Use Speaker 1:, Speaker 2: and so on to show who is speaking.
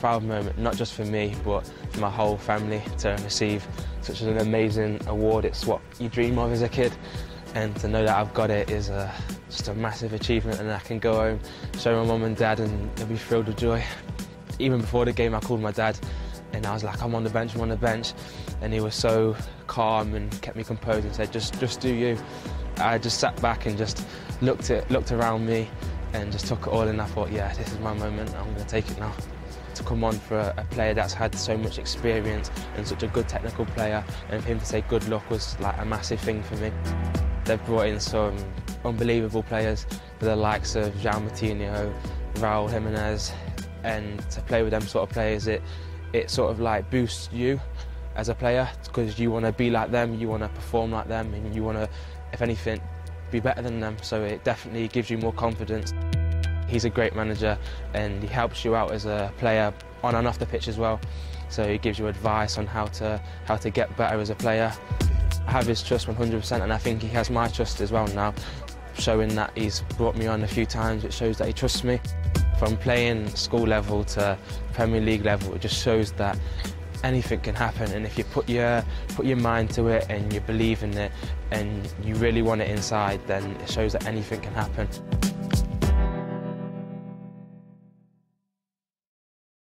Speaker 1: proud moment, not just for me, but for my whole family to receive such an amazing award. It's what you dream of as a kid, and to know that I've got it is a, just a massive achievement, and I can go home, show my mum and dad, and they'll be filled with joy. Even before the game, I called my dad, and I was like, I'm on the bench, I'm on the bench, and he was so calm and kept me composed and said, just, just do you. I just sat back and just looked at, looked around me, and just took it all in. I thought, yeah, this is my moment. I'm going to take it now. To come on for a, a, player that's had so much experience and such a good technical player, and for him to say good luck was like a massive thing for me. They've brought in some unbelievable players, the likes of João Moutinho, Raul Jimenez, and to play with them sort of players, it it sort of like boosts you as a player because you want to be like them, you want to perform like them, and you want to, if anything, be better than them, so it definitely gives you more confidence. He's a great manager and he helps you out as a player on and off the pitch as well. So he gives you advice on how to how to get better as a player. I have his trust 100% and I think he has my trust as well now, showing that he's brought me on a few times. It shows that he trusts me. From playing school level to Premier League level, it just shows that anything can happen and if you put your put your mind to it and you believe in it and you really want it inside then it shows that anything can happen